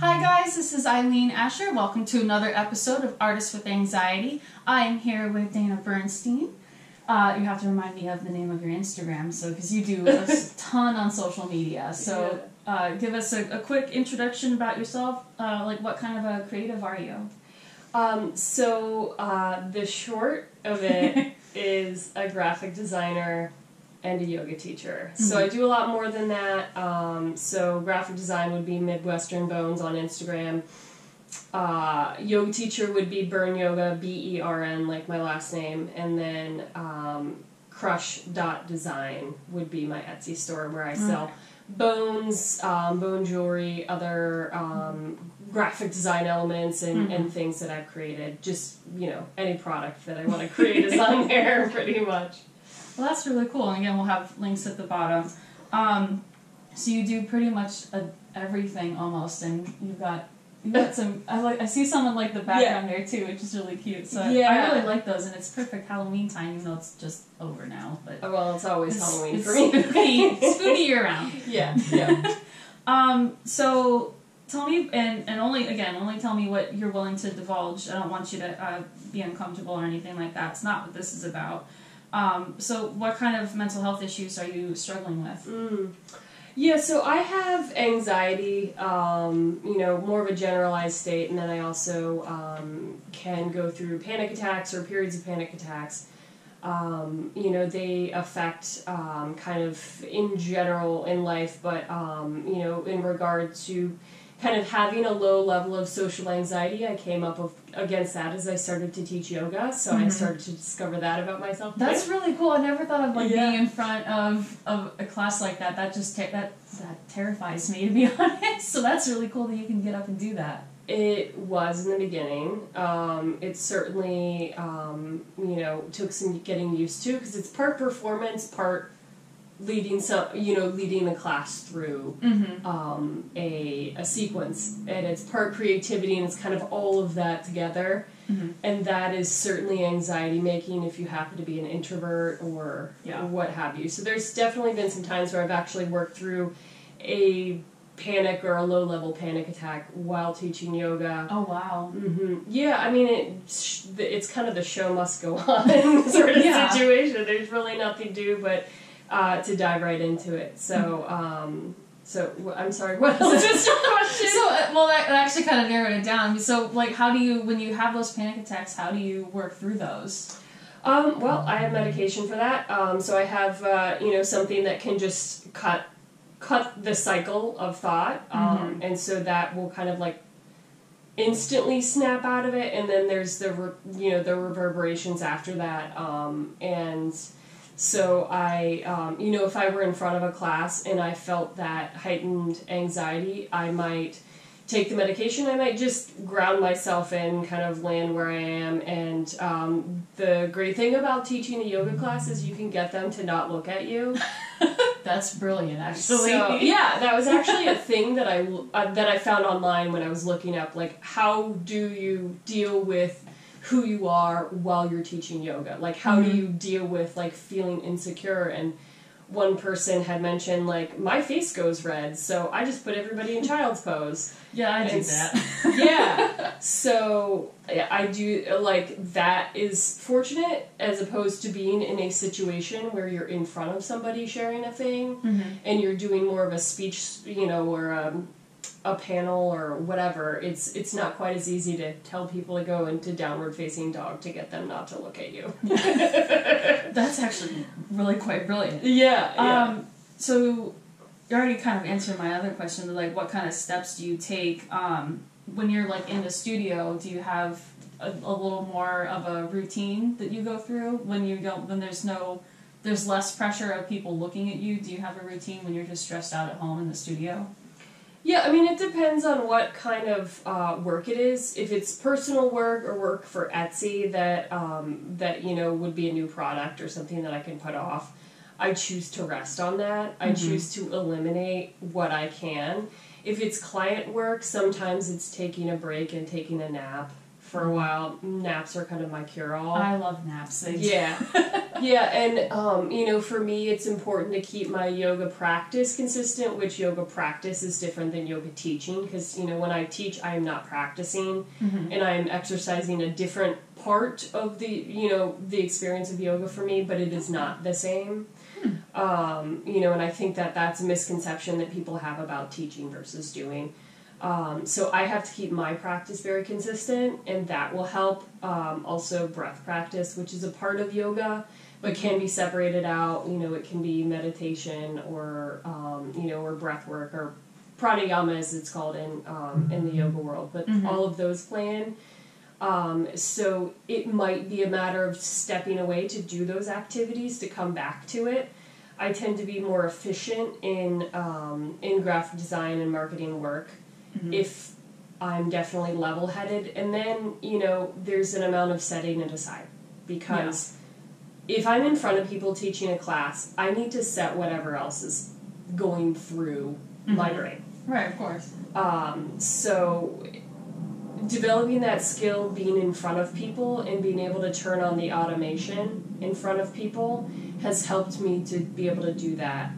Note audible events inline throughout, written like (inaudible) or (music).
Hi guys, this is Eileen Asher. Welcome to another episode of Artists with Anxiety. I am here with Dana Bernstein. Uh, you have to remind me of the name of your Instagram, so because you do a (laughs) ton on social media. So uh, give us a, a, quick introduction about yourself. Uh, like, what kind of a creative are you? Um, so uh, the short of it (laughs) is a graphic designer and a yoga teacher. Mm-hmm. So I do a lot more than that. Um, so graphic design would be Midwestern Bones on Instagram. Uh, yoga teacher would be Bern Yoga, B E R N, like my last name, and then um, Crush dot Design would be my Etsy store where I sell okay. bones, um, bone jewelry, other um, graphic design elements, and, mm-hmm. and things that I've created. Just you know, any product that I want to create is on (laughs) there, pretty much. Well, that's really cool. And again, we'll have links at the bottom. Um, so you do pretty much a, everything almost, and you've got you got some. I like. I see some in like the background yeah. there too, which is really cute. So yeah. I really like those, and it's perfect Halloween time, even though it's just over now. But oh, well, it's always it's, Halloween it's for me. Spooky, (laughs) spooky year round. Yeah, (laughs) yeah. um. So tell me, and and only again, only tell me what you're willing to divulge. I don't want you to uh, be uncomfortable or anything like that. It's not what this is about. Um, so, what kind of mental health issues are you struggling with? Mm. Yeah, so I have anxiety, um, you know, more of a generalized state, and then I also um, can go through panic attacks or periods of panic attacks. Um, you know, they affect um, kind of in general in life, but, um, you know, in regard to kind of having a low level of social anxiety, I came up with, against that as I started to teach yoga. So mm-hmm. I started to discover that about myself. That's really cool. I never thought of like yeah. being in front of, of a class like that. That just ter- that that terrifies me to be (laughs) honest. So that's really cool that you can get up and do that. It was in the beginning. Um, it certainly um, you know took some getting used to because it's part performance, part leading some you know leading the class through mm-hmm. um, a, a sequence and it's part creativity and it's kind of all of that together mm-hmm. and that is certainly anxiety making if you happen to be an introvert or, yeah. what have you so there's definitely been some times where i've actually worked through a panic or a low level panic attack while teaching yoga. Oh wow. Mm-hmm. Yeah, I mean it. It's kind of the show must go (laughs) on sort of yeah. situation. There's really nothing to do but uh, to dive right into it. So, um, so I'm sorry. (laughs) What else is your question? so, uh, well, that, that actually kind of narrowed it down. So, like, how do you, when you have those panic attacks, how do you work through those? Um, well, I have medication for that. Um, so I have, uh, you know, something that can just cut cut the cycle of thought, um, mm-hmm. and so that will kind of like instantly snap out of it, and then there's the re- you know the reverberations after that, um, and so I, um, you know, if I were in front of a class and I felt that heightened anxiety, I might take the medication. I might just ground myself in, kind of land where I am. And um, the great thing about teaching a yoga class is you can get them to not look at you. (laughs) That's brilliant, actually. So, yeah, that was actually a thing that I uh, that I found online when I was looking up, like how do you deal with who you are while you're teaching yoga. Like how mm-hmm. do you deal with like feeling insecure and one person had mentioned like my face goes red, so I just put everybody in child's pose. (laughs) Yeah, I do that. (laughs) yeah. (laughs) So I do like that is fortunate as opposed to being in a situation where you're in front of somebody sharing a thing mm-hmm. and you're doing more of a speech, you know, or um, a panel or whatever, it's it's not quite as easy to tell people to go into downward facing dog to get them not to look at you. (laughs) That's actually really quite brilliant. Yeah. yeah. Um, so you already kind of answered my other question, like what kind of steps do you take um, when you're like in the studio? Do you have a, a little more of a routine that you go through when you don't when there's no there's less pressure of people looking at you? Do you have a routine when you're just stressed out at home in the studio? Yeah, I mean, it depends on what kind of uh, work it is. If it's personal work or work for Etsy that um, that you know would be a new product or something that I can put off, I choose to rest on that. Mm-hmm. I choose to eliminate what I can. If it's client work, sometimes it's taking a break and taking a nap for a while. Naps are kind of my cure all. I love naps. Yeah. (laughs) yeah, and um, you know, for me it's important to keep my yoga practice consistent, which yoga practice is different than yoga teaching because you know, when I teach I am not practicing Mhm. and I am exercising a different part of the, you know, the experience of yoga for me, but it is not the same. Um, you know, and I think that that's a misconception that people have about teaching versus doing. Um, so I have to keep my practice very consistent, and that will help. Um, also, breath practice, which is a part of yoga, but can be separated out. You know, it can be meditation or um, you know, or breath work or pranayama, as it's called in um, in the yoga world. But Mhm. all of those play in. Um, so it might be a matter of stepping away to do those activities to come back to it. I tend to be more efficient in um, in graphic design and marketing work Mhm. if I'm definitely level headed. And then, you know, there's an amount of setting it aside. Because if I'm in front of people teaching a class, I need to set whatever else is going through my Mhm. brain. Right, of course. Um, so developing that skill, being in front of people and being able to turn on the automation in front of people has helped me to be able to do that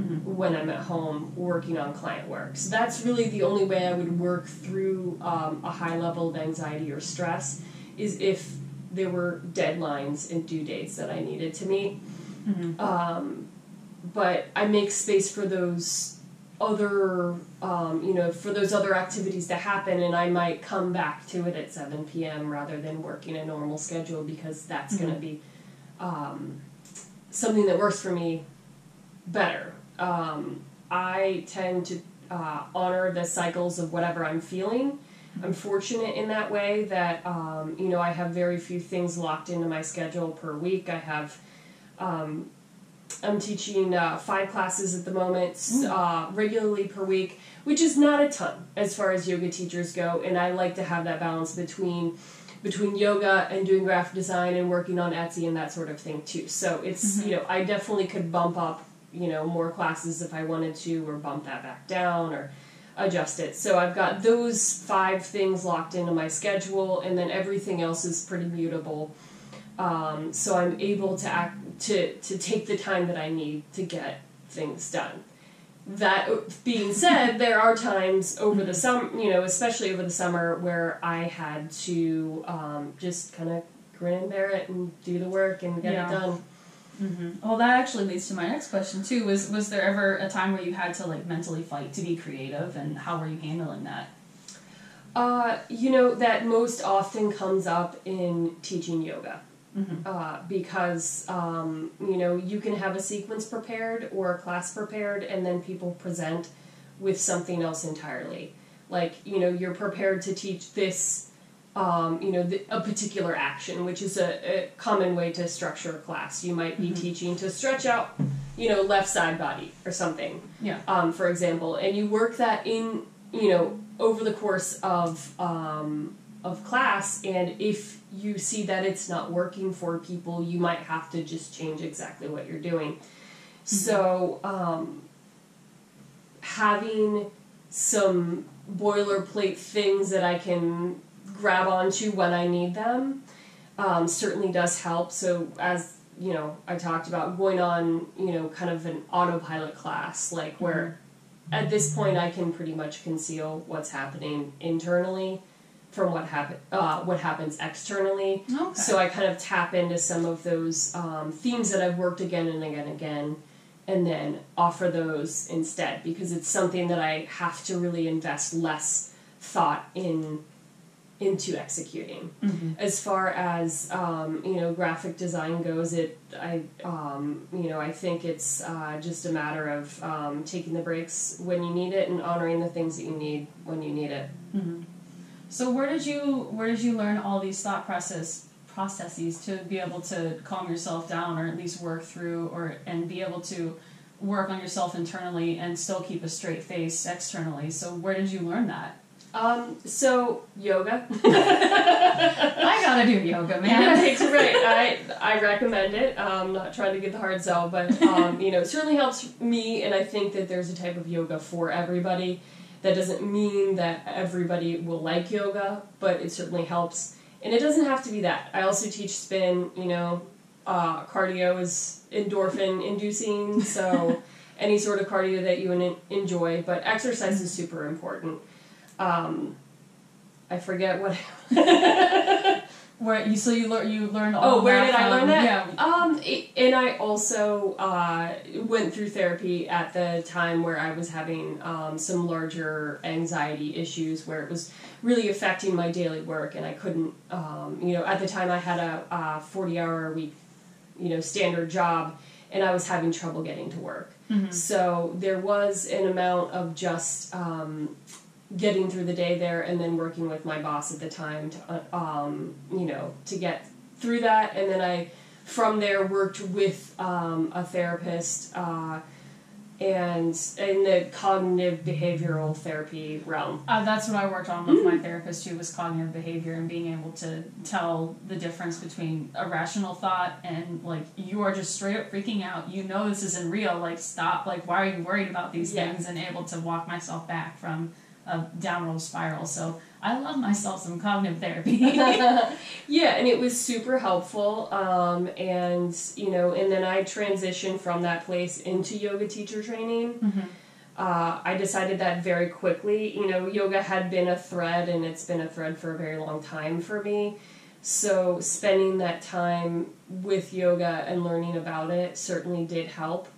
Mhm. when I'm at home working on client work. So that's really the only way I would work through um, a high level of anxiety or stress is if there were deadlines and due dates that I needed to meet. Mhm. Um, but I make space for those other, um, you know, for those other activities to happen, and I might come back to it at 7 p.m. rather than working a normal schedule because that's going to be um, something that works for me better. Um, I tend to uh, honor the cycles of whatever I'm feeling. I'm fortunate in that way that um, you know I have very few things locked into my schedule per week. I have um, I'm teaching uh, five classes at the moment uh, regularly per week, which is not a ton as far as yoga teachers go, and I like to have that balance between between yoga and doing graphic design and working on Etsy and that sort of thing too. So it's you know I definitely could bump up you know more classes if I wanted to, or bump that back down, or adjust it. So I've got those five things locked into my schedule, and then everything else is pretty mutable. Um, so I'm able to act to to take the time that I need to get things done. That being said, there are times over the summer, you know, especially over the summer, where I had to um, just kind of grin and bear it and do the work and get Yeah. it done. Hmm Well, that actually leads to my next question too. Was was there ever a time where you had to like mentally fight to be creative, and how were you handling that? Uh, you know, that most often comes up in teaching yoga. Mhm. Uh, because, um, you know, you can have a sequence prepared or a class prepared, and then people present with something else entirely. Like, you know, you're prepared to teach this, um, you know, the, a particular action, which is a, a common way to structure a class. You might be Mhm. teaching to stretch out, you know, left side body or something Yeah. um, for example, and you work that in, you know, over the course of um, of class, and if you see that it's not working for people, you might have to just change exactly what you're doing. So, um, having some boilerplate things that I can grab onto when I need them um, certainly does help. So, as you know, I talked about going on, you know, kind of an autopilot class, like where at this point I can pretty much conceal what's happening internally from what happen uh, what happens externally. Okay. So I kind of tap into some of those um, themes that I've worked again and again and again, and then offer those instead because it's something that I have to really invest less thought in into executing. Mhm. As far as um, you know, graphic design goes, it I um, you know I think it's uh, just a matter of um, taking the breaks when you need it and honoring the things that you need when you need it. Mhm. So where did you where did you learn all these thought process processes to be able to calm yourself down or at least work through or and be able to work on yourself internally and still keep a straight face externally. So where did you learn that? Um, so yoga. (laughs) I gotta do yoga, man. Yeah, it's right. I I recommend it. Um, not trying to get the hard sell, but um, you know, it certainly helps me, and I think that there's a type of yoga for everybody. That doesn't mean that everybody will like yoga, but it certainly helps. And it doesn't have to be that. I also teach spin, you know, uh, cardio is endorphin inducing, so (laughs) any sort of cardio that you enjoy, but exercise is super important. Um, I forget what. (laughs) where you so you learn you learned all oh where did I learn that? Yeah. Um, it- and I also uh, went through therapy at the time where I was having um, some larger anxiety issues where it was really affecting my daily work, and I couldn't. Um, you know, at the time I had a, a forty-hour a week, you know, standard job, and I was having trouble getting to work. Mhm. So there was an amount of just um, getting through the day there, and then working with my boss at the time to, uh, um, you know, to get through that. And then I, from there, worked with um, a therapist, uh, and in the cognitive behavioral therapy realm. Uh, that's what I worked on with my therapist too was cognitive behavior and being able to tell the difference between a rational thought and like you are just straight up freaking out. You know this isn't real. Like stop. Like why are you worried about these Yeah. things? And able to walk myself back from a downward spiral. So I love myself some cognitive therapy. (laughs) (laughs) yeah, and it was super helpful. Um, and you know, and then I transitioned from that place into yoga teacher training. Mhm. Uh, I decided that very quickly. You know, yoga had been a thread, and it's been a thread for a very long time for me. So spending that time with yoga and learning about it certainly did help.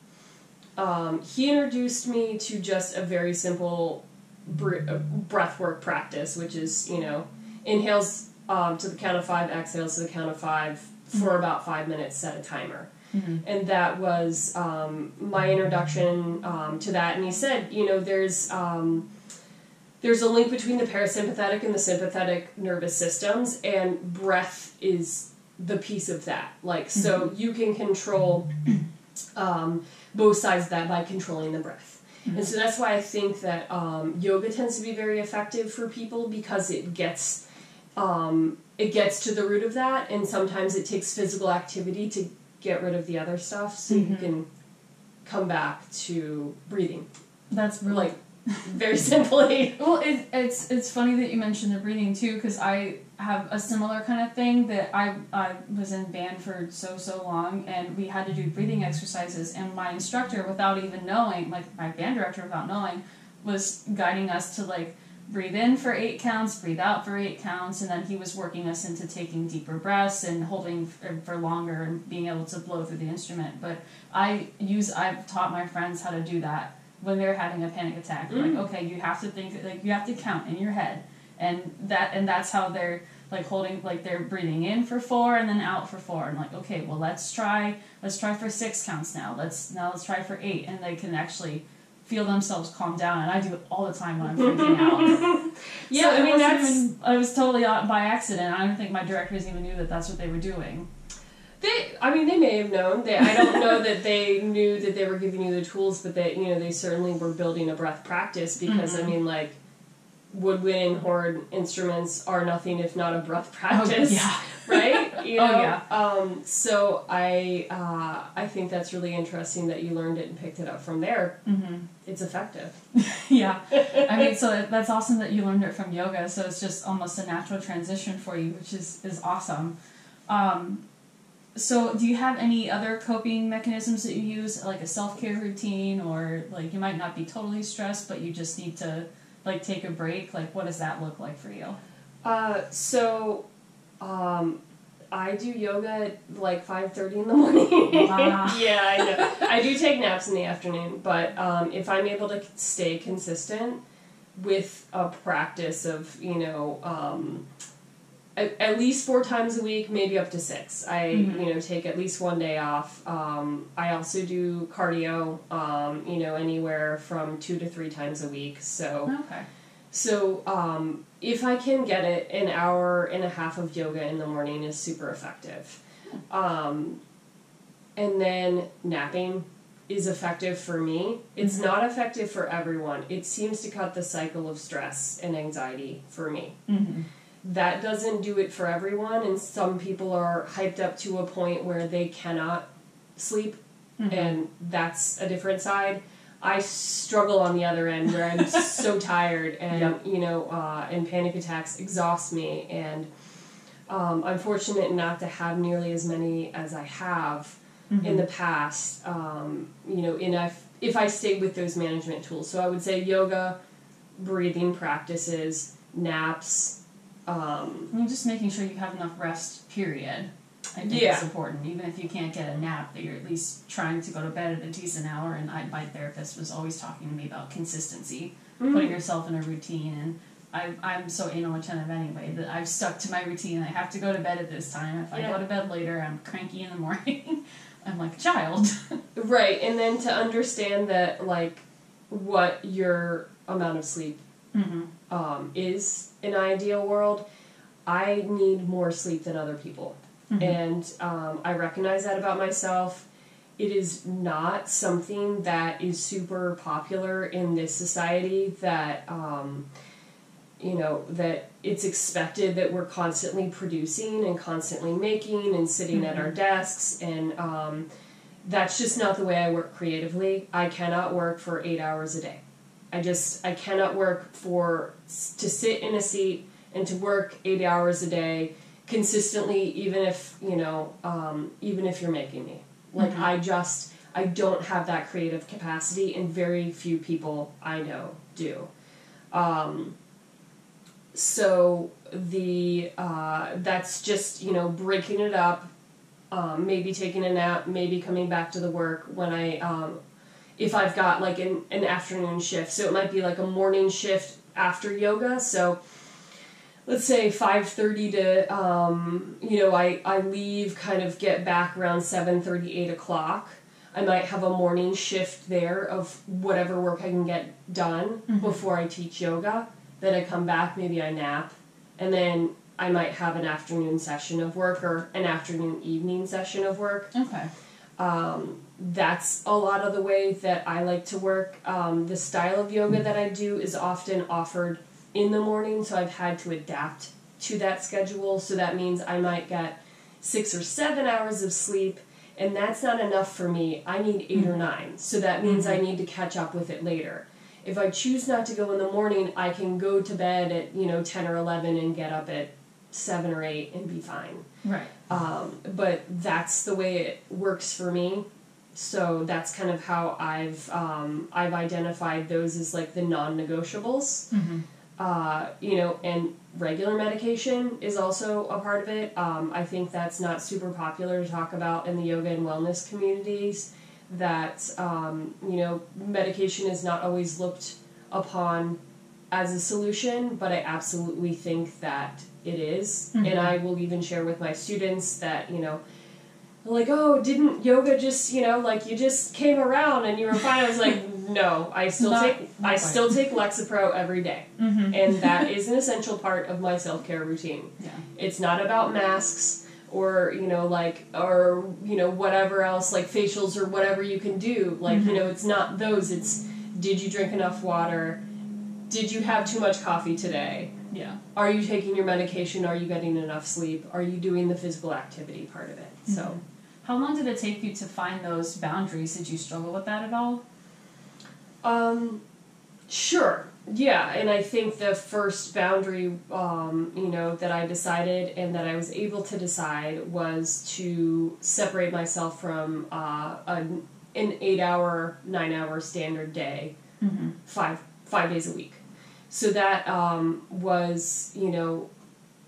Um, he introduced me to just a very simple breath work practice, which is, you know, inhales um, to the count of five, exhales to the count of five for about five minutes, set a timer. Mhm. And that was um, my introduction um, to that. And he said, you know, there's um, there's a link between the parasympathetic and the sympathetic nervous systems, and breath is the piece of that. Like, so you can control um, both sides of that by controlling the breath. And so that's why I think that um, yoga tends to be very effective for people because it gets um, it gets to the root of that, and sometimes it takes physical activity to get rid of the other stuff, so you Mhm. can come back to breathing. That's really Like very simply. (laughs) Well, it, it's it's funny that you mentioned the breathing too, because I have a similar kind of thing that I I was in band for so so long, and we had to do breathing exercises, and my instructor, without even knowing, like my band director, without knowing, was guiding us to like breathe in for eight counts, breathe out for eight counts, and then he was working us into taking deeper breaths and holding for, uh, for longer and being able to blow through the instrument. But I use I've taught my friends how to do that when they're having a panic attack. Mm. Like, okay, you have to think like you have to count in your head, and that and that's how they're like holding like they're breathing in for four and then out for four and like okay well let's try let's try for six counts now let's now let's try for eight and they can actually feel themselves calm down and I do it all the time when I'm freaking out. (laughs) Yeah, So I mean that's even, I was totally by accident. I don't think my directors even knew that that's what they were doing. They, I mean, they may have known. They, I don't know that they knew that they were giving you the tools, but that you know, they certainly were building a breath practice because I Mhm. mean, like, woodwind horn instruments are nothing if not a breath practice, Oh, yeah. (laughs) right? You Oh, yeah. Um, so I, uh, I think that's really interesting that you learned it and picked it up from there. yeah. hmm It's effective. (laughs) yeah. I mean, (laughs) so that's awesome that you learned it from yoga. So it's just almost a natural transition for you, which is is awesome. Um, so do you have any other coping mechanisms that you use, like a self care routine, or like you might not be totally stressed, but you just need to like take a break? Like, what does that look like for you? Uh, so, um, I do yoga at like five thirty in the (laughs) morning. Wow. yeah, I know. I do take naps in the afternoon, but um, if I'm able to stay consistent with a practice of you know um, at, at least four times a week, maybe up to six. I Mhm. you know take at least one day off. Um, I also do cardio. Um, you know anywhere from two to three times a week. So. Okay. So, um, if I can get it, an hour and a half of yoga in the morning is super effective. Um, and then napping is effective for me. It's Mhm. not effective for everyone. It seems to cut the cycle of stress and anxiety for me. Mm-hmm. That doesn't do it for everyone, and some people are hyped up to a point where they cannot sleep Mm-hmm. and that's a different side. I struggle on the other end where I'm (laughs) so tired and Yep. you know, uh, and panic attacks exhaust me and um, I'm fortunate not to have nearly as many as I have in the past. Um, you know, in if if I stay with those management tools, so I would say yoga, breathing practices, naps. Um, I mean, just making sure you have enough rest. Period. I think Yeah. it's important. Even if you can't get a nap, that you're at least trying to go to bed at a decent hour. And I, my therapist was always talking to me about consistency, putting yourself in a routine. And I, I'm so anal retentive anyway that I've stuck to my routine. I have to go to bed at this time. If I go to bed later, I'm cranky in the morning. (laughs) I'm like a child. (laughs) Right, and then to understand that like what your amount of sleep mm-hmm. um, is an ideal world, I need more sleep than other people, Mhm. and um, I recognize that about myself. It is not something that is super popular in this society. That um, you know that it's expected that we're constantly producing and constantly making and sitting at our desks and um, that's just not the way I work creatively. I cannot work for eight hours a day. I just I cannot work for to sit in a seat and to work 80 hours a day consistently, even if you know, um, even if you're making me. Like I just I don't have that creative capacity, and very few people I know do. Um, so the uh, that's just you know breaking it up um, maybe taking a nap, maybe coming back to the work when I, um, if I've got like an, an afternoon shift. So it might be like a morning shift after yoga. So let's say 5.30 to, um, you know, I, I leave, kind of get back around 7.30, 8 o'clock. I might have a morning shift there of whatever work I can get done before I teach yoga. Then I come back, maybe I nap, and then I might have an afternoon session of work or an afternoon evening session of work. Okay. Um, that's a lot of the way that I like to work. Um, the style of yoga that I do is often offered in the morning, so I've had to adapt to that schedule. So that means I might get six or seven hours of sleep, and that's not enough for me. I need 8 or nine, so that means I need to catch up with it later. If I choose not to go in the morning, I can go to bed at you know ten or eleven and get up at seven or eight and be fine. Right. Um, but that's the way it works for me. So that's kind of how I've um, I've identified those as like the non-negotiables. Mm-hmm. Uh, you know, and regular medication is also a part of it. Um, I think that's not super popular to talk about in the yoga and wellness communities. That um, you know, medication is not always looked upon as a solution, but I absolutely think that it is. Mhm. And I will even share with my students that, you know, like, oh, didn't yoga just, you know, like you just came around and you were fine? I was like, (laughs) no, I still Not- take I quite. still take Lexapro every day. Mm-hmm. And that is an essential part of my self care routine. Yeah. It's not about masks or, you know, like or, you know, whatever else, like facials or whatever you can do. Like, you Mhm. know, it's not those, it's did you drink enough water? Did you have too much coffee today? Yeah. Are you taking your medication? Are you getting enough sleep? Are you doing the physical activity part of it? So, How long did it take you to find those boundaries? Did you struggle with that at all? um, sure, yeah. And I think the first boundary, um, you know, that I decided and that I was able to decide was to separate myself from uh, an, an eight-hour, nine-hour standard day Mm-hmm. five five days a week. So that um, was you know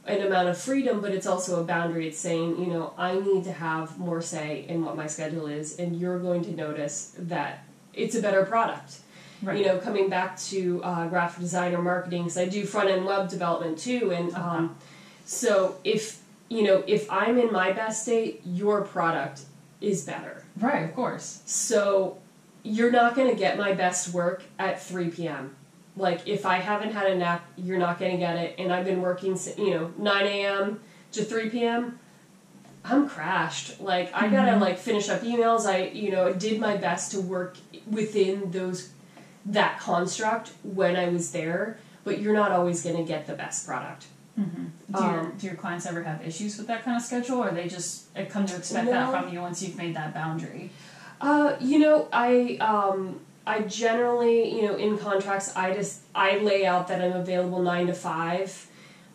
an amount of freedom, but it's also a boundary. It's saying you know I need to have more say in what my schedule is, and you're going to notice that it's a better product. Right. You know, coming back to uh, graphic design or marketing, because I do front end web development too, and um, so if you know if I'm in my best state, your product is better. Right. Of course. So you're not going to get my best work at 3 p.m. Like if I haven't had a nap, you're not going to get it. And I've been working, you know, 9 a.m. to 3 p.m. I'm crashed. Like I gotta Mhm. like finish up emails. I you know did my best to work within those that construct when I was there. But you're not always going to get the best product. Mm-hmm. Do, your, Um, do your clients ever have issues with that kind of schedule, or they just uh, come to expect that from you once you've made that boundary? Uh, you know, I um, I generally, you know, in contracts, I just I lay out that I'm available nine to five,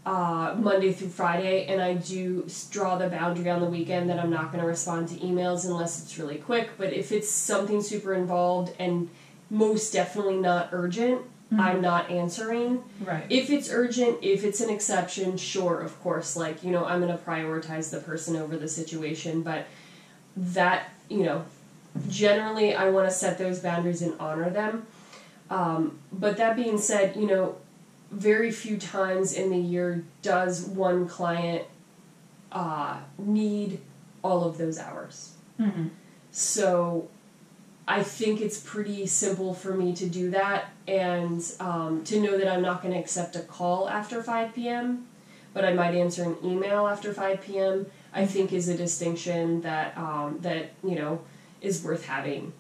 uh, Monday through Friday, and I do draw the boundary on the weekend that I'm not going to respond to emails unless it's really quick. But if it's something super involved and most definitely not urgent, I'm not answering. Right. If it's urgent, if it's an exception, sure, of course, like, you know, I'm going to prioritize the person over the situation, but that, you know, generally I want to set those boundaries and honor them. Um, but that being said, you know, very few times in the year does one client uh, need all of those hours. hmm So I think it's pretty simple for me to do that and um, to know that I'm not going to accept a call after 5 p.m., but I might answer an email after 5 p.m. I think is a distinction that um, that you know is worth having.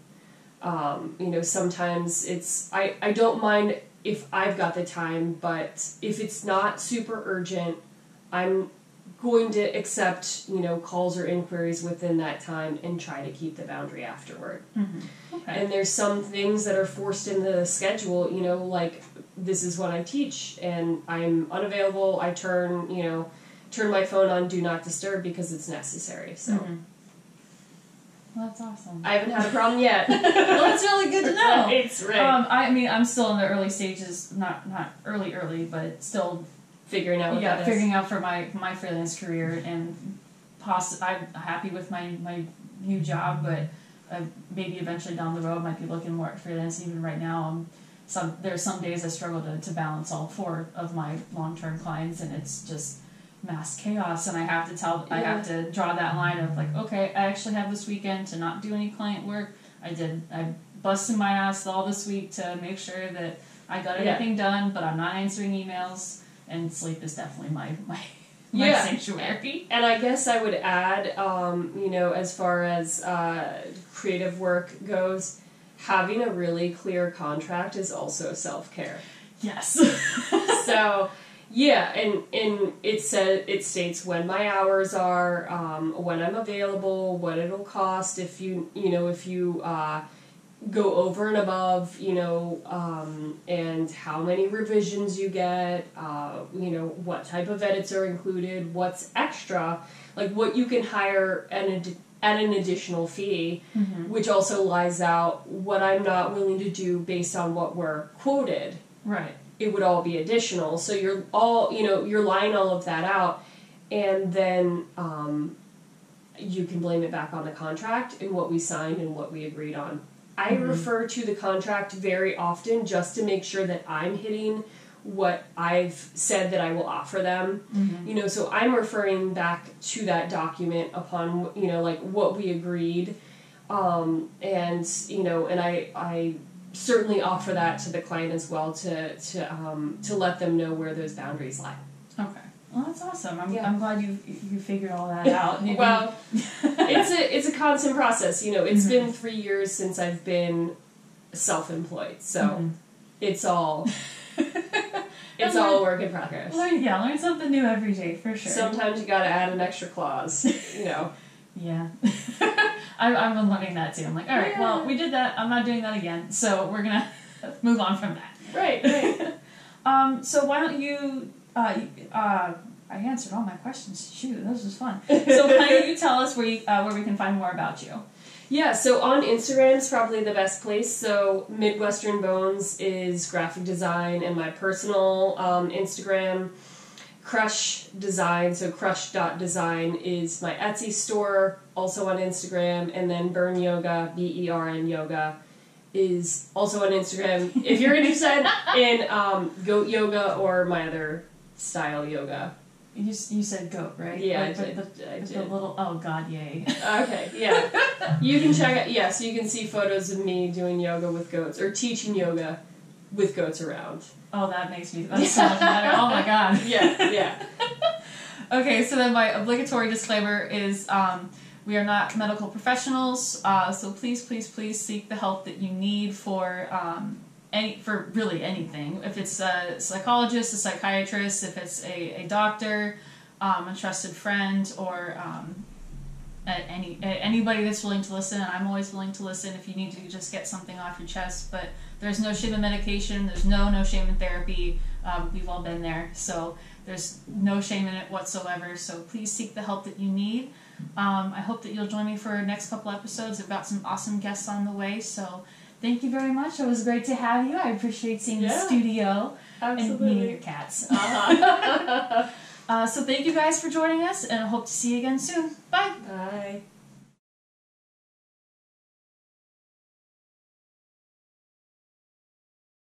Um, you know, sometimes it's I, I don't mind if I've got the time, but if it's not super urgent, I'm going to accept you know calls or inquiries within that time and try to keep the boundary afterward. Okay. And there's some things that are forced into the schedule, you know, like this is what I teach and I'm unavailable, I turn, you know, turn my phone on do not disturb because it's necessary. So Mhm. Well, that's awesome. I haven't had a problem yet. (laughs) well, that's really good to know. (laughs) It's right. Um, I mean, I'm still in the early stages, not not early, early, but still, Figuring out what yeah, that is. figuring out for my my freelance career and poss- I'm happy with my my new job, but uh, maybe eventually down the road might be looking more at freelance. Even right now, um, some there's some days I struggle to, to balance all four of my long term clients, and it's just mass chaos. And I have to tell, I have to draw that line of like, okay, I actually have this weekend to not do any client work. I did, I busted my ass all this week to make sure that I got Yeah. everything done, but I'm not answering emails. And sleep is definitely my (laughs) my, my Yeah. sanctuary. And I guess I would add, um, you know, as far as uh, creative work goes, having a really clear contract is also self care. Yes. (laughs) so yeah and and it says it states when my hours are um, when i'm available what it'll cost if you you know if you uh, go over and above you know um, and how many revisions you get uh, you know what type of edits are included what's extra like what you can hire at an, at an additional fee Mhm. which also lies out what i'm not willing to do based on what we're quoted Right. It would all be additional. So you're all, you know, you're lying all of that out, and then um, you can blame it back on the contract and what we signed and what we agreed on. I Mhm. refer to the contract very often just to make sure that I'm hitting what I've said that I will offer them. Mhm. You know, so I'm referring back to that document upon, you know, like what we agreed. Um, and, you know, and I, I certainly offer that to the client as well to, to, um, to let them know where those boundaries lie. Okay. Well, that's awesome. I'm, Yeah. I'm glad you you figured all that (laughs) out. Well, (laughs) it's a it's a constant process. You know, It's Mhm. been three years since I've been self-employed, so Mhm. it's all (laughs) it's learn- all a work in progress. learn, yeah, learn something new every day for sure. Sometimes you got to add an extra clause. You know, yeah. (laughs) I, I've been learning that too. I'm like, all right, Yeah. well, we did that. I'm not doing that again. So we're gonna (laughs) move on from that. right, right. (laughs) Um, so why don't you? Uh, uh, I answered all my questions. Shoot, this was fun. So why don't you tell us where you, uh, where we can find more about you? Yeah, so on Instagram is probably the best place. So Midwestern Bones is graphic design, and my personal um, Instagram, Crush Design, so crush.design is my Etsy store, also on Instagram, and then Bern Yoga, B E R N Yoga, is also on Instagram. if you're interested (laughs) in um, goat yoga or my other style yoga. You, you said goat, right? Yeah, I Like, did. with The, I with the little oh god, yay. Okay, yeah. (laughs) You can check out, yeah, so you can see photos of me doing yoga with goats, or teaching yoga with goats around. Oh, that makes me. That's so much better. Oh my god. (laughs) Yeah, yeah. (laughs) Okay, so then my obligatory disclaimer is um, we are not medical professionals, uh, so please, please, please seek the help that you need for um, any for really anything. If it's a psychologist, a psychiatrist, if it's a, a doctor, um, a trusted friend, or um, at any at anybody that's willing to listen. I'm always willing to listen if you need to just get something off your chest. But there's no shame in medication. There's no no shame in therapy. Um, we've all been there, so there's no shame in it whatsoever. So please seek the help that you need. Um, I hope that you'll join me for our next couple episodes. I've got some awesome guests on the way, so thank you very much. It was great to have you. I appreciate seeing the Yeah. studio and meeting Absolutely. your cats. Uh-huh. (laughs) (laughs) Uh, so thank you guys for joining us, and I hope to see you again soon. Bye. Bye.